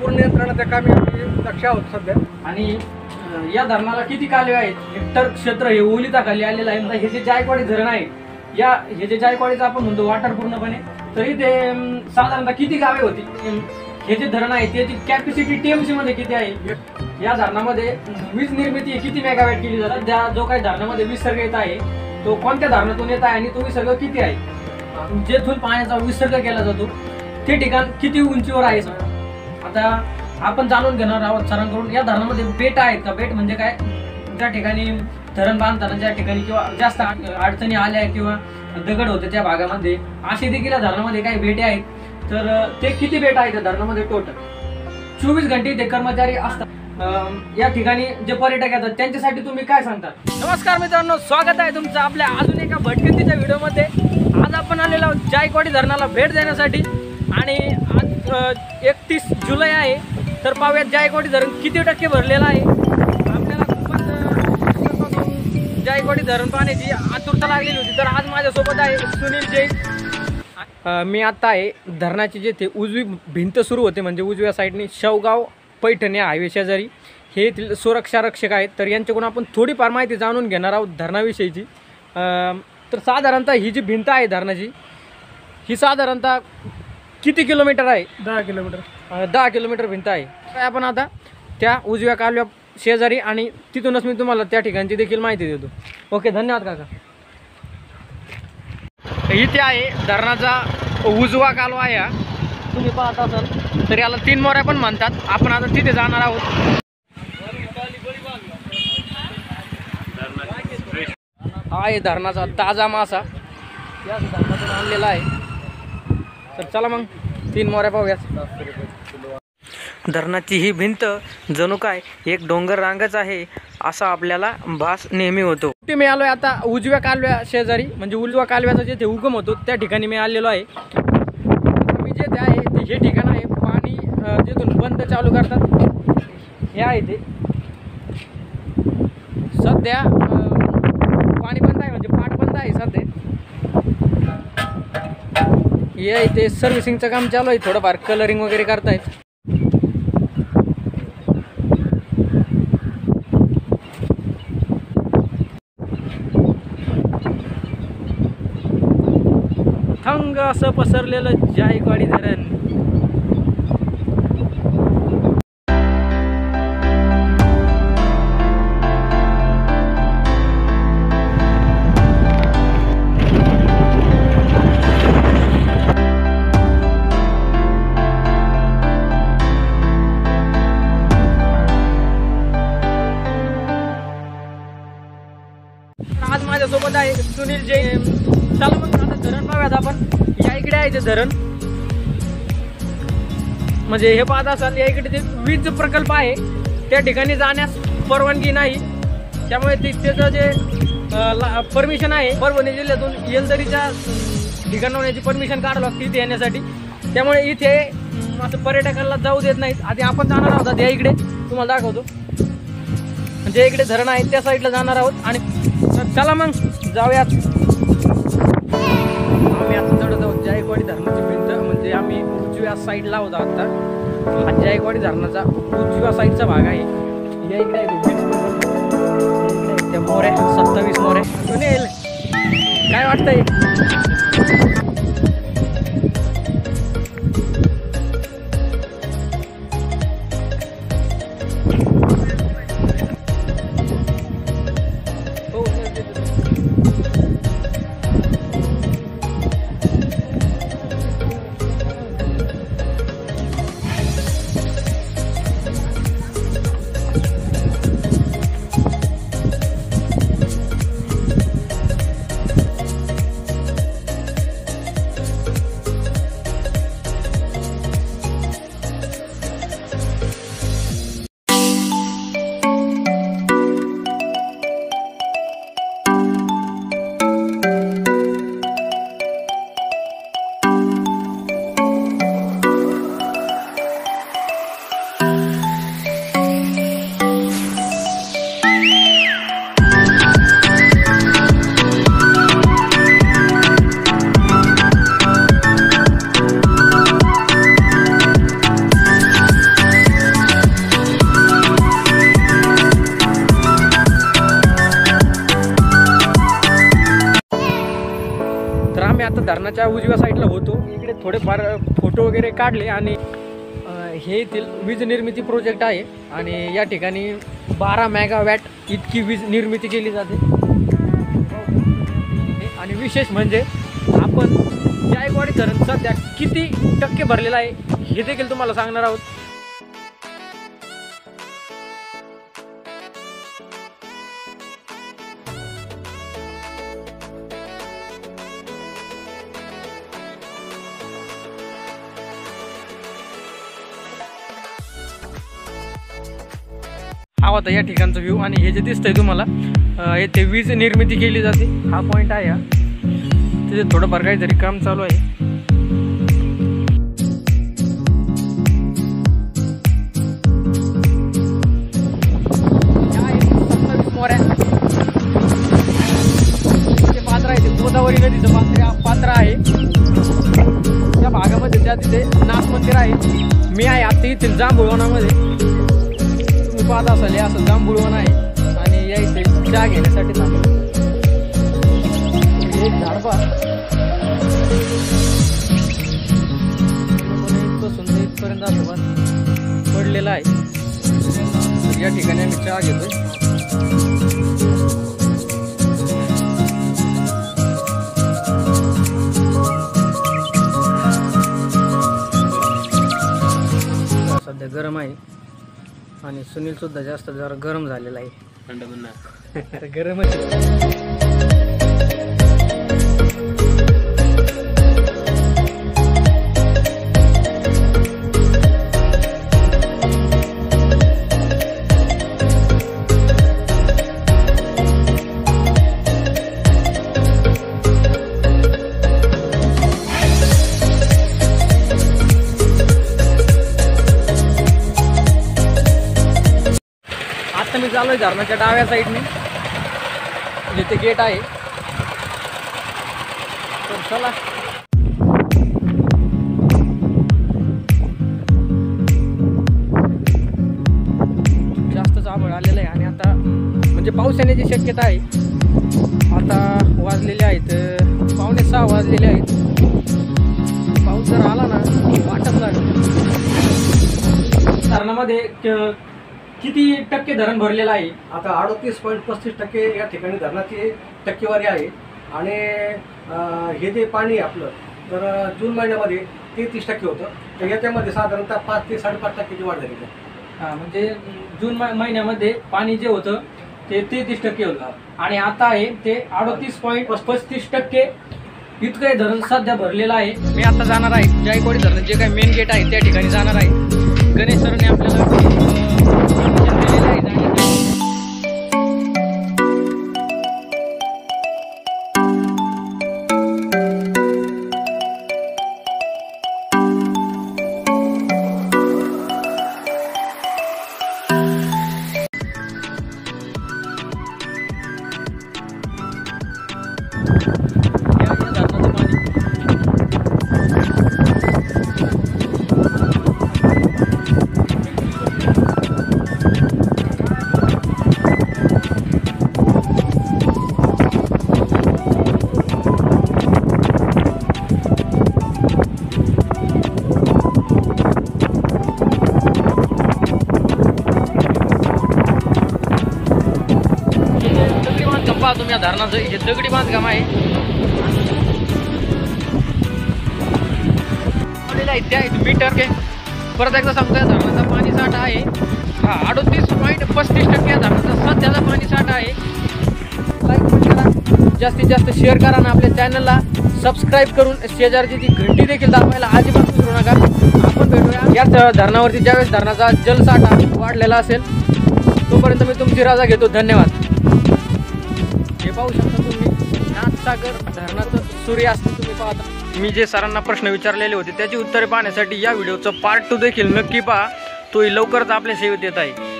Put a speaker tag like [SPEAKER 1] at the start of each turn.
[SPEAKER 1] पूर्ण नियंत्रणाच्या कामी आम्ही दक्ष आहोत सध्या.
[SPEAKER 2] आणि अं, या धरणाला किती कालवे आहेत? हेक्टर क्षेत्र हे ओलिताखाली आलेलं आहे. म्हणजे हे जे जायकवाडी धरण आहे या हे जे जायकवाडीचं आपण म्हणतो वाटर पूर्णपणे तरी ते अं, साधारणतः किती गावे होती? अं, हे जे धरण आहे त्याची कॅपॅसिटी टीएमसी मध्ये किती आहे? या धरणामध्ये वीज निर्मिती किती मेगावॅट केली जातात ज्या जो काही धरणामध्ये विसर्ग येत आहे तो कोणत्या धरणातून येत आहे आणि तो विसर्ग किती आहे? जेथून पाण्याचा विसर्ग केला जातो ते ठिकाण किती उंचीवर आहे आता आपण जाणून घेणार आहोत सरांकडून. या धरणामध्ये बेट आहेत का? बेट म्हणजे काय? ज्या ठिकाणी धरण बांधताना ज्या ठिकाणी किंवा जास्त अडचणी आल्या किंवा दगड होते त्या भागामध्ये असे देखील या धरणामध्ये काही बेटे आहेत. तर ते किती बेट आहेत धरणामध्ये टोटल चोवीस घंटे ते कर्मचारी असतात. या ठिकाणी जे पर्यटक येतात त्यांच्यासाठी तुम्ही काय सांगता? नमस्कार मित्रांनो स्वागत आहे तुमचं आपल्या अजून एका भटकंतीच्या व्हिडिओमध्ये. आज आपण आलेलो आहोत जायकवाडी धरणाला भेट देण्यासाठी. आणि आज एकतीस जुलै आहे. तर पाहूयात जायकवाडी धरण किती टक्के भरलेलं आहे. आपल्याला खूपच जायकवाडी धरण पाहण्याची आतुरता लागलेली होती. तर आज माझ्यासोबत आहे सुनील जैन. मी आता आहे धरणाची जेथे उजवी भिंत सुरू होते म्हणजे उजव्या साईडने शवगाव पैठण या हायवे शेजारी. हे येथील सुरक्षा रक्षक आहेत. तर यांच्याकडून आपण थोडीफार माहिती जाणून घेणार आहोत धरणाविषयीची. तर साधारणतः ही जी भिंत आहे धरणाची ही साधारणतः किती किलोमीटर आहे?
[SPEAKER 1] दहा किलोमीटर.
[SPEAKER 2] अ, दहा किलोमीटर भिंत आहे. काय आपण आता त्या उजव्या कालव्या शेजारी आणि तिथूनच मी तुम्हाला त्या ठिकाणची देखील माहिती देतो. ओके धन्यवाद काका. इथे आहे धरणाचा उजवा कालवा आहे हा. तुम्ही पाहत असाल तर याला तीन मोऱ्या पण म्हणतात. आपण आता तिथे जाणार आहोत. हा आहे धरणाचा ताजा मासा. धरणातून आणलेला आहे. तर चला मग तीन मोऱ्या पाहूया धरणाची ही भिंत जणू काय एक डोंगर रांगच आहे असा आपल्याला भास नेहमी होतो. कुठे मी आलोय आता उजव्या कालव्या शेजारी म्हणजे उजव्या कालव्याचा जे उगम होतो त्या ठिकाणी मी आलेलो आहे. मी ते आहे ते हे ठिकाण आहे. पाणी जिथून बंद चालू करतात. हे आहे ते. सध्या पाणी बंद आहे म्हणजे पाठ बंद आहे सध्या. हे आहे ते सर्व्हिसिंगचं काम चालू आहे थोडंफार कलरिंग वगैरे करतायत. थंग असं पसरलेलं जायकवाडी धरण. माझ्यासोबत आहे सुनील जैन. चला मग आता धरण पाहूयात आपण. या इकडे आहे ते धरण. म्हणजे हे पाहत असाल या इकडे ते वीज प्रकल्प आहे. त्या ठिकाणी जाण्यास परवानगी नाही. त्यामुळे ते त्याचं जे परमिशन आहे परभणी जिल्ह्यातून येलदरीच्या ठिकाण होण्याची परमिशन काढावं लागते इथे येण्यासाठी. त्यामुळे इथे असं पर्यटकांना जाऊ देत नाहीत. आधी आपण जाणार आहोत या इकडे. तुम्हाला दाखवतो. जे इकडे धरण आहे त्या साईडला जाणार आहोत. आणि चला मग जाऊयात. आम्ही आता चढत आहोत जायकवाडी धरणाची भिंत म्हणजे आम्ही उजव्या साईडला आहोत आता. हा जायकवाडी धरणाचा उजव्या साईडचा भाग आहे. या इकडे आहे. त्या मोऱ्या सत्तावीस मोऱ्या काय वाटतंय? धरणाच्या उजव्या साईडला होतो. इकडे थोडेफार फोटो वगैरे काढले आणि हे येथील वीज निर्मिती प्रोजेक्ट आहे आणि या ठिकाणी बारा मेगावॅट इतकी वीज निर्मिती केली जाते. आणि विशेष म्हणजे आपण जायकवाडी धरण सध्या किती टक्के भरलेलं आहे हे देखील तुम्हाला सांगणार आहोत. हा होता या ठिकाणचा व्ह्यू आणि हे जे दिसतंय तुम्हाला येथे वीज निर्मिती केली जाते. हा पॉईंट आहे हा. तिथे थोडंफार काहीतरी काम चालू आहे. या आहेत 27 मोऱ्या. ते पात्र आहे ते गोदावरी नदीचं पात्र पात्र आहे त्या भागामध्ये त्या तिथे नाथ मंदिर आहे मी आहे आता इथे जांभुळवनामध्ये. तुम्ही पाहत असाल असं जांभुळवण आहे. आणि या इथे चहा घेण्यासाठी थांबलो एक झाड पा इतकं इथपर्यंत असं पडलेलं आहे. तर या ठिकाणी आम्ही चहा घेतोय. सध्या गरम आहे. आणि सुनील सुद्धा जास्त जरा गरम झालेला आहे.
[SPEAKER 3] थंड पण
[SPEAKER 2] गरमच चालू आहे धरणाच्या डाव्या साईडने. जिथे गेट आहे. तर चला. जास्तच आभळ आलेलं आहे आणि आता म्हणजे पाऊस येण्याची शक्यता आहे आता वाजलेले आहेत पावणे सहा वाजलेले आहेत. पाऊस जर आला ना वाटत लागेल धरणामध्ये किती टक्के धरण भरलेलं आहे?
[SPEAKER 1] आता अडतीस पॉईंट पस्तीस टक्के या ठिकाणी धरणाची टक्केवारी आहे. आणि अं, हे जे पाणी आहे आपलं तर जून महिन्यामध्ये तेहतीस टक्के होतं. तर याच्यामध्ये साधारणतः पाच ते साडेपाच टक्क्याची वाढ झाली. आहे.
[SPEAKER 2] हा, म्हणजे जून मा- महिन्यामध्ये पाणी जे होतं ते तेहतीस टक्के होतं. आणि आता आहे ते अडतीस पॉईंट पस्तीस टक्के इतकं हे धरण सध्या भरलेलं आहे. मी आता जाणार आहे. जायकवाडी धरण जे काही मेन गेट आहे त्या ठिकाणी जाणार आहे. गणेश सरने आपल्याला या धरणाचं हे दगडी बांधकाम आहे. त्या मीटर के परत एकदा सांगतो या धरणाचा पाणी साठा आहे. हा अडतीस पॉईंट पस्तीस टक्के या धरणाचा सध्याचा पाणी साठा आहे. जास्तीत जास्त शेअर करा आणि आपल्या चॅनलला सबस्क्राईब करून शेजारची ती घंटी देखील दाखवायला अजिबात विसरू नका. आपण भेटूया याच धरणावरती. ज्यावेळेस धरणाचा जलसाठा वाढलेला असेल तोपर्यंत मी तुमची राजा घेतो. धन्यवाद. हे पाहू शकता तुम्ही. नाथसागर धरणाचं सूर्यास्त तुम्ही पाहता. मी जे सरांना प्रश्न विचारलेले होते त्याची उत्तरे पाहण्यासाठी या व्हिडिओचं पार्ट टू देखील नक्की पहा. तोही लवकरच आपल्या सेवेत येत आहे.